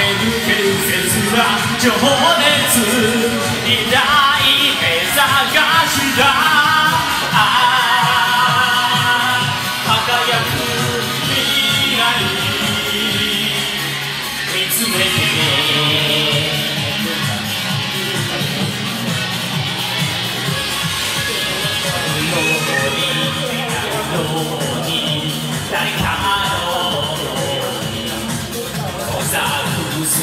抜ける切な情熱抱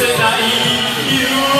tonight. You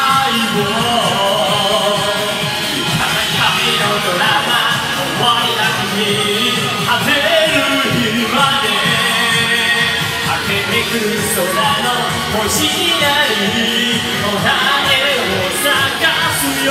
の星になりおはげをさがすよ。